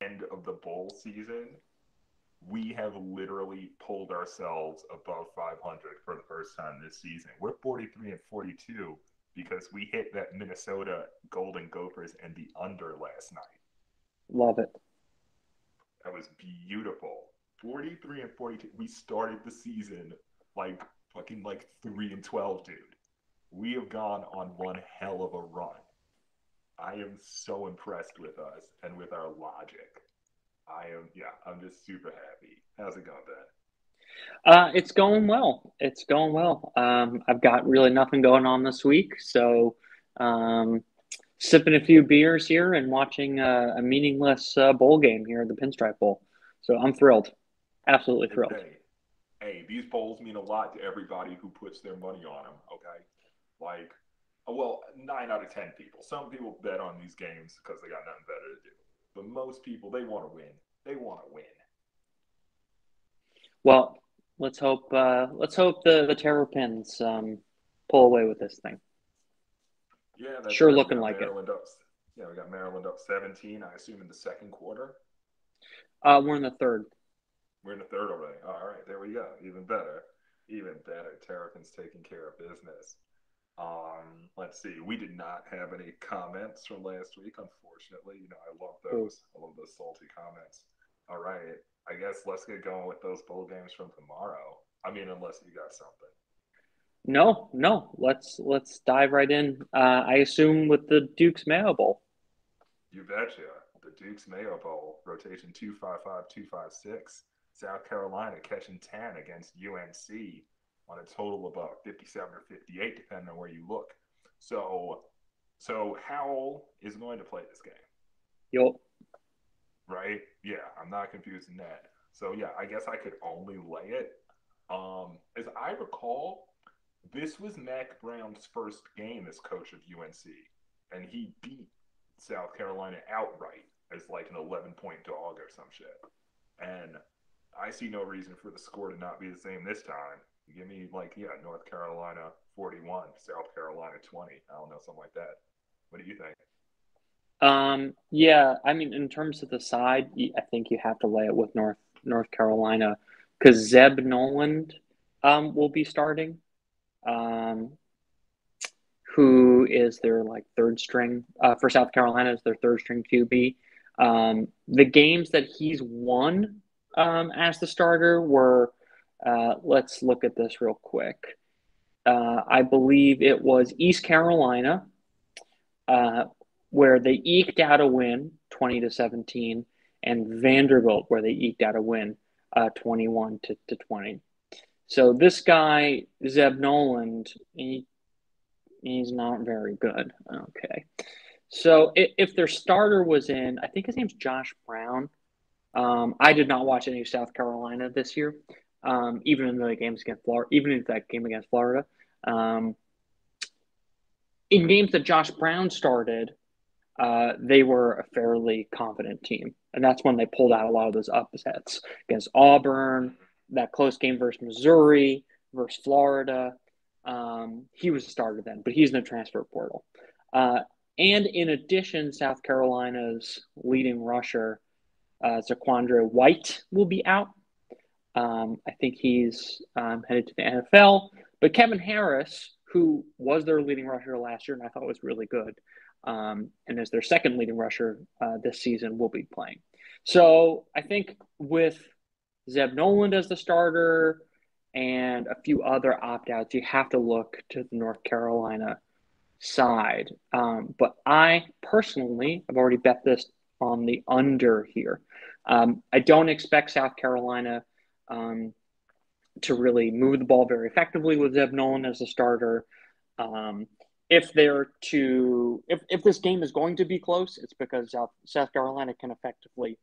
end of the bowl season, we have literally pulled ourselves above 500 for the first time this season. We're 43 and 42 because we hit that Minnesota Golden Gophers and the under last night. Love it. That was beautiful. 43 and 42. We started the season like fucking like 3 and 12, dude. We have gone on one hell of a run. I am so impressed with us and with our logic. I am, yeah, I'm just super happy. How's it going, Ben? Uh, it's going well. It's going well. Um, I've got really nothing going on this week, so um, sipping a few beers here and watching a, a meaningless uh, bowl game here at the Pinstripe Bowl. So I'm thrilled, absolutely thrilled. Hey, hey, these bowls mean a lot to everybody who puts their money on them. Okay, like, well, nine out of ten people. Some people bet on these games because they got nothing better to do. But most people, they want to win. They want to win. Well, let's hope. Uh, let's hope the the Terrapins um, pull away with this thing. Yeah, that's sure right. Looking like it. Maryland Up, yeah, we got Maryland up 17. I assume in the second quarter. Uh, we're in the third. We're in the third already. All right, there we go. Even better. Even better. Terrapins taking care of business. Um, let's see. We did not have any comments from last week, unfortunately. You know, I love those. I love those salty comments. All right. I guess let's get going with those bowl games from tomorrow. I mean, unless you got something. No, no. Let's let's dive right in. Uh, I assume with the Duke's Mayo Bowl. You betcha. The Duke's Mayo Bowl, rotation 255 256. South Carolina catching 10 against UNC on a total of about 57 or 58, depending on where you look. So, so Howell is going to play this game, Yup. right? Yeah, I'm not confusing that. So, yeah, I guess I could only lay it. Um, as I recall, this was Mack Brown's first game as coach of UNC, and he beat South Carolina outright as like an 11 point dog or some shit. And I see no reason for the score to not be the same this time. Give me like yeah, North Carolina 41, South Carolina 20. I don't know, something like that. What do you think? Um, yeah, I mean, in terms of the side, I think you have to lay it with North North Carolina because Zeb Noland um, will be starting. Um, who is their like third string uh, for South Carolina is their third string QB. Um, the games that he's won um, as the starter were, uh, let's look at this real quick. Uh, I believe it was East Carolina, uh, where they eked out a win, twenty to seventeen, and Vanderbilt, where they eked out a win, uh, twenty-one to, to twenty. So this guy Zeb Noland, he, he's not very good. Okay, so if, if their starter was in, I think his name's Josh Brown. Um, I did not watch any South Carolina this year, um, even in the games against Florida, even in that game against Florida. Um, in games that Josh Brown started, uh, they were a fairly confident team, and that's when they pulled out a lot of those upsets against Auburn, that close game versus Missouri, versus Florida. Um, he was a starter then, but he's in the transfer portal. Uh, and in addition, South Carolina's leading rusher, uh, Zaquandre White, will be out. Um, I think he's um, headed to the NFL. But Kevin Harris, who was their leading rusher last year and I thought was really good, um, and is their second leading rusher uh, this season, will be playing. So I think with Zeb Noland as the starter and a few other opt outs, you have to look to the North Carolina side. Um, but I personally have already bet this on the under here. Um, I don't expect South Carolina um, to really move the ball very effectively with Zeb Noland as a starter. Um, if they're to, if, if this game is going to be close, it's because South, South Carolina can effectively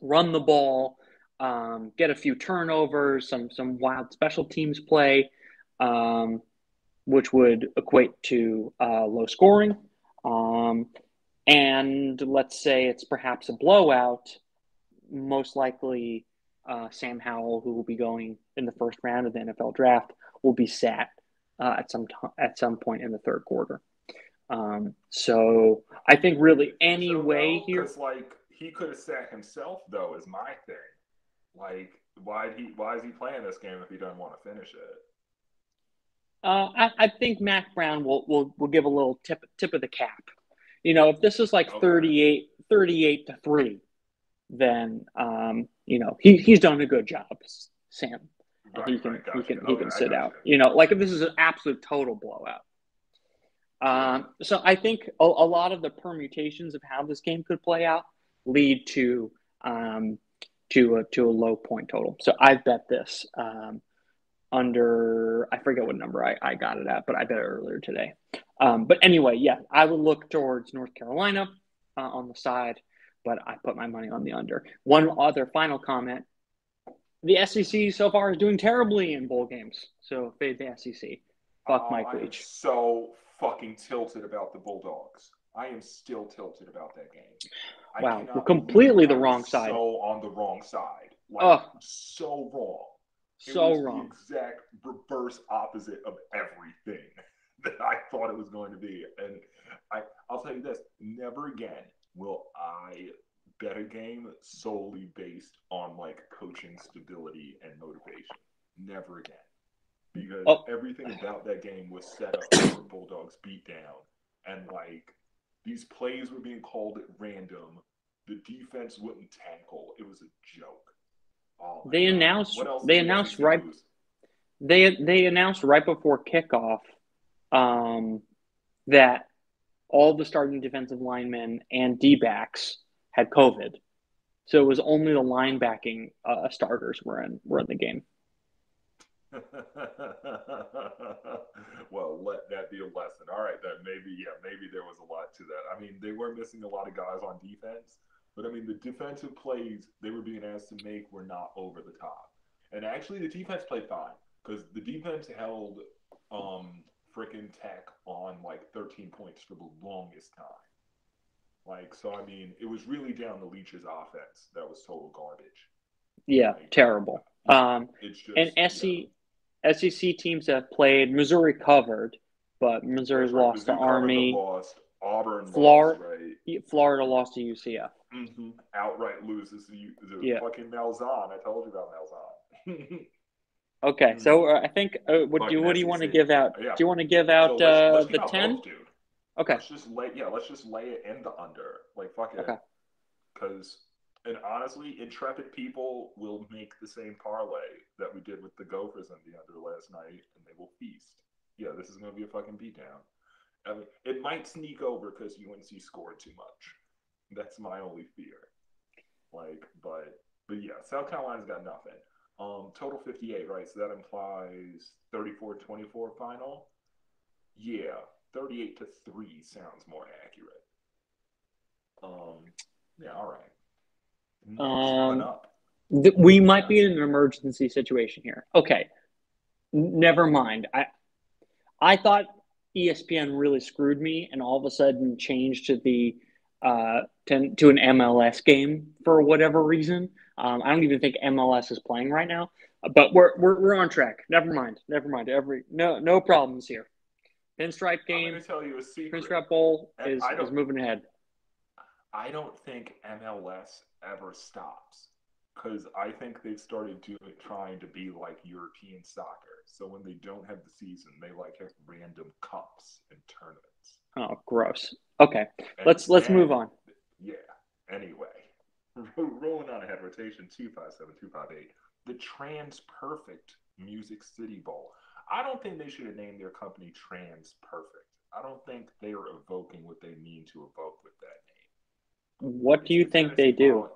run the ball, um, get a few turnovers, some some wild special teams play, um, which would equate to uh, low scoring. Um, and let's say it's perhaps a blowout, most likely uh, Sam Howell, who will be going in the first round of the NFL draft, will be sat uh, at some t- at some point in the third quarter. Um, so I think really any So, way no, here. like he could have sat himself though. Is my thing. Like, why he why is he playing this game if he doesn't want to finish it? Uh, I, I think Mack Brown will, will will give a little tip tip of the cap. You know, if this is like Okay. 38, 38 to three, then um, you know he he's done a good job, Sam. Right, he can right, he can he can sit out. You know, like if this is an absolute total blowout. Um, so I think a, a lot of the permutations of how this game could play out lead to um, to a, to a low point total. So I bet this um, under I forget what number I, I got it at, but I bet it earlier today. Um, but anyway, yeah, I would look towards North Carolina uh, on the side, but I put my money on the under. One other final comment: the SEC so far is doing terribly in bowl games, so fade the SEC. Fuck Oh, Mike Leach. so fucking tilted about the Bulldogs. I am still tilted about that game. I Wow, we're completely the wrong side. So on the wrong side. Like, Ugh. so wrong. It So wrong. The exact reverse opposite of everything that I thought it was going to be. And I, I'll tell you this: never again will I bet a game solely based on like coaching stability and motivation. Never again, because Oh. everything about that game was set up for Bulldogs beatdown, and like these plays were being called at random. The defense wouldn't tackle. It was a joke. Oh They God. announced- What else they announced right- lose? They they announced right before kickoff um, that all the starting defensive linemen and D backs had COVID, so it was only the linebacking uh, starters were in were in the game. well, let that be a lesson. All right, then maybe yeah, maybe there was a lot to that. I mean, they were missing a lot of guys on defense, but I mean, the defensive plays they were being asked to make were not over the top. And actually, the defense played fine because the defense held um freaking Tech on like 13 points for the longest time. Like, so I mean, it was really down the Leach's offense that was total garbage. Yeah, terrible. Um, It's just and yeah. SEC SEC teams have played. Missouri covered, but Missouri's right. lost to Army. Lost. Auburn Florida, lost, right? Florida lost to UCF. Mm-hmm. Outright loses to you. The Yeah. fucking Malzahn. I told you about Malzahn. Okay, so uh, I think uh, what do you what do you want to give out? Yeah. Do you want to give So out let's- uh, let's the ten? both, dude. Okay, Let's just lay. Yeah, let's just lay it in the under. Like fuck it. Okay. Because, and honestly, intrepid people will make the same parlay that we did with the Gophers in the under last night, and they will feast. Yeah, this is going to be a fucking beatdown. I mean, it might sneak over because UNC scored too much. That's my only fear. Like, but but yeah, South Carolina's got nothing. Um, total 58, right? So that implies 34-24 final. Yeah, 38 to 3 sounds more accurate. Um, yeah, all right. Um, up. Th- we might be in an emergency situation here. Okay, never mind. I I thought ESPN really screwed me, and all of a sudden changed to the uh to, to an MLS game for whatever reason. Um, I don't even think MLS is playing right now, but we're we're, we're on track. Never mind. Never mind. Every no no problems here. Pinstripe I'm game, to tell you a secret. Pinstripe Bowl is is moving ahead. I don't think MLS ever stops because I think they've started doing trying to be like European soccer. So when they don't have the season, they like have random cups and tournaments. Oh, gross. Okay, And let's let's then- move on. Yeah. Anyway, rolling on ahead, rotation two five seven two five eight. The Trans Perfect Music City Bowl. I don't think they should have named their company TransPerfect. I don't think they are evoking what they mean to evoke with that name. What do you think they do?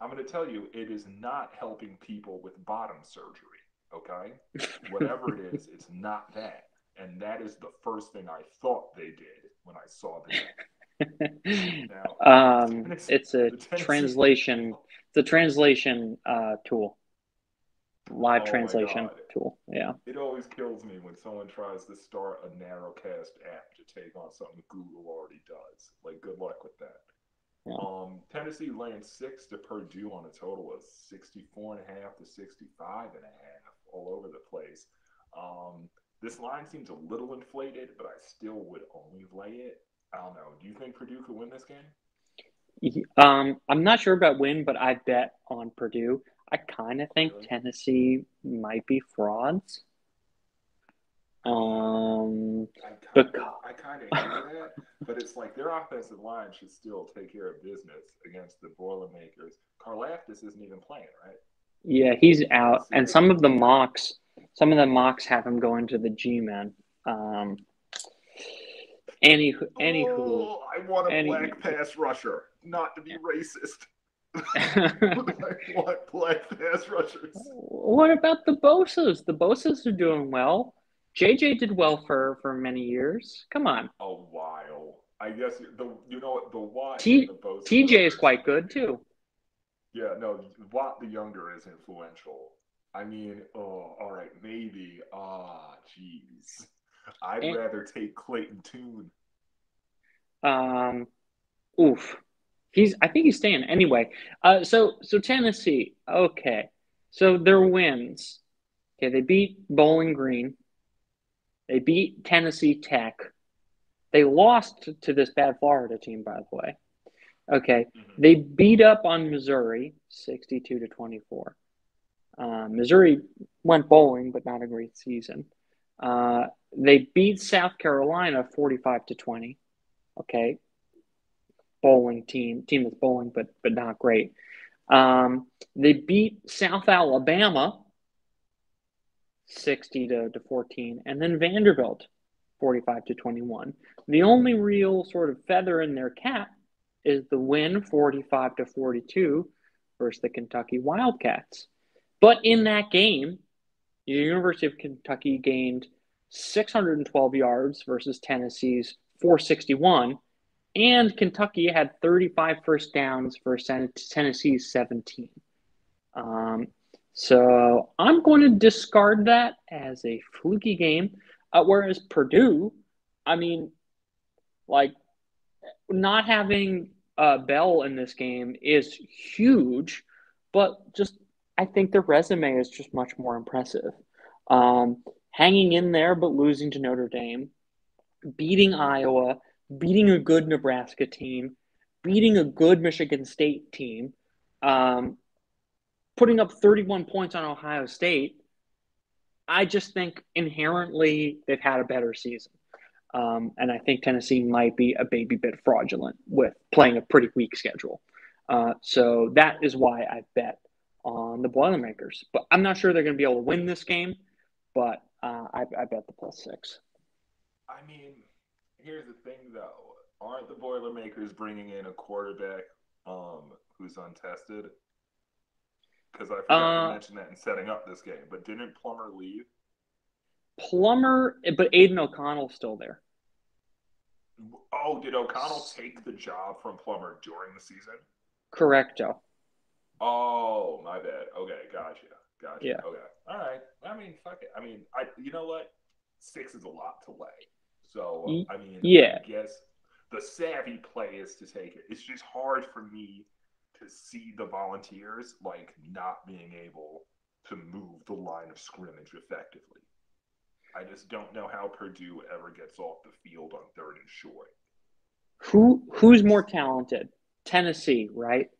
I'm going to tell you, it is not helping people with bottom surgery. Okay, whatever it is, it's not that, and that is the first thing I thought they did when I saw the Now, um, Tennessee- it's a translation. It's a translation uh, tool, live Oh translation tool. Yeah. It always kills me when someone tries to start a narrowcast app to take on something Google already does. Like, good luck with that. Yeah. Um, Tennessee laying six to Purdue on a total of 64 and a half to 65 and a half, all over the place. Um, this line seems a little inflated, but I still would only lay it. I don't know. Do you think Purdue could win this game? Um, I'm not sure about win, but I bet on Purdue. I kind of think Really? Tennessee might be frauds. Um, I kind but of, I kind of hear that, but it's like their offensive line should still take care of business against the Boilermakers. Karlaftis isn't even playing, right? yeah, he's out, and some of the mocks, some of the mocks have him going to the G-men. Um, any, anywho, Oh, I want a any- black pass rusher, not to be racist. what I want black pass rushers. What about the Bosas? The Bosas are doing well. JJ did well for for many years. Come on, A while. I guess the you know the T- the TJ is quite good too. Yeah, no, Watt the younger is influential. I mean, oh, all right, maybe. Ah, jeez. I'd And- rather take Clayton Tune. Um, oof. He's. I think he's staying anyway. Uh, so so Tennessee. Okay. So their wins. Okay, they beat Bowling Green. They beat Tennessee Tech. They lost to, this bad Florida team, by the way. Okay, they beat up on Missouri, sixty-two to twenty-four. Uh, Missouri went bowling, but not a great season. Uh, they beat South Carolina, forty-five to twenty. Okay, bowling team team that's bowling but but not great. Um, they beat South Alabama 60 to, to 14 and then Vanderbilt 45 to 21. The only real sort of feather in their cap is the win 45 to 42 versus the Kentucky Wildcats. But in that game, the University of Kentucky gained 612 yards versus Tennessee's 461 and Kentucky had 35 first downs for Tennessee's 17. Um, so I'm going to discard that as a fluky game. Uh, whereas Purdue, I mean, like, not having uh, Bell in this game is huge, but just I think their resume is just much more impressive. Um, hanging in there, but losing to Notre Dame, beating Iowa, beating a good Nebraska team, beating a good Michigan State team, um, putting up 31 points on Ohio State. I just think inherently they've had a better season. Um, and I think Tennessee might be a baby bit fraudulent with playing a pretty weak schedule. Uh, so that is why I bet on the Boilermakers. But I'm not sure they're going to be able to win this game, but uh, I, I bet the plus six. I mean, here's the thing though. Aren't the Boilermakers bringing in a quarterback um, who's untested? Because I forgot Uh, to mention that in setting up this game. But didn't Plummer leave? Plummer, but Aidan O'Connell's still there. Oh, did O'Connell take the job from Plummer during the season? Correcto. Oh, my bad. Okay, gotcha. Gotcha. Yeah. Okay. All right. I mean, fuck it. I mean, I you know what? Six is a lot to lay. So I mean, yeah. I guess the savvy play is to take it. It's just hard for me to see the volunteers like not being able to move the line of scrimmage effectively. I just don't know how Purdue ever gets off the field on third and short. Who who's more talented? Tennessee, right?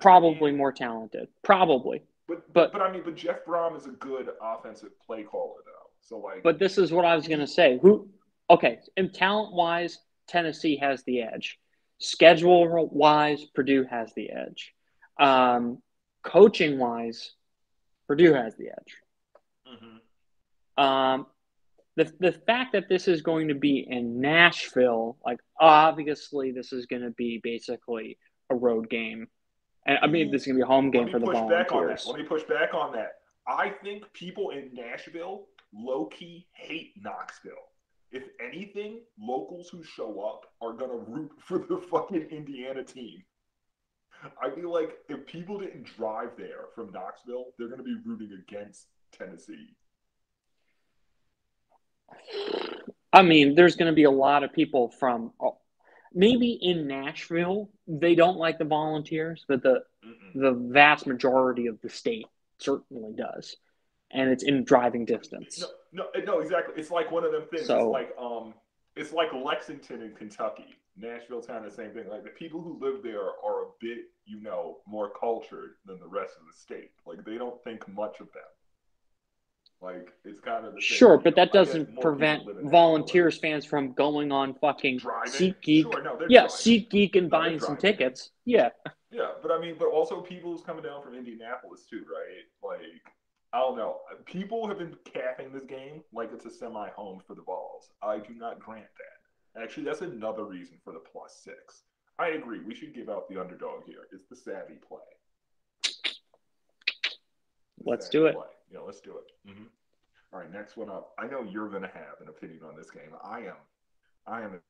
Probably more talented. Probably. But, But- but I mean, but Jeff Brohm is a good offensive play caller though. So like, But this is what I was going to say. Who? Okay, and talent wise, Tennessee has the edge. Schedule wise, Purdue has the edge. Um, coaching wise, Purdue has the edge. Mhm. Um, the the fact that this is going to be in Nashville, like obviously this is going to be basically a road game, and I mean this is going to be a home game for the push back on that. Volunteers. Let me push back on that. I think people in Nashville low key hate Knoxville. If anything, locals who show up are gonna root for the fucking Indiana team. I feel like if people didn't drive there from Knoxville, they're gonna be rooting against Tennessee. I mean, there's going to be a lot of people from oh, maybe in Nashville they don't like the Volunteers, but the Mm-mm. the vast majority of the state certainly does, and it's in driving distance. No, no, no, exactly. It's like one of them things. So- It's like um, it's like Lexington in Kentucky. Nashville kind of the same thing. Like the people who live there are a bit, you know, more cultured than the rest of the state. Like they don't think much of them. Like it's kind of the same Sure, but that doesn't prevent people live in Nashville Volunteers fans from going on fucking Driving? SeatGeek. Sure, no, Yeah, driving. SeatGeek and No, buying some tickets. Yeah. Yeah, but I mean, but also people who's coming down from Indianapolis too, right? Like, I don't know. People have been capping this game like it's a semi-home for the Vols. I do not grant that. Actually, that's another reason for the plus six. I agree. We should give out the underdog here. It's the savvy play. The Let's savvy do it. play. Yeah, let's do it. hmm All right, next one up. I know you're going to have an opinion on this game. I am. I am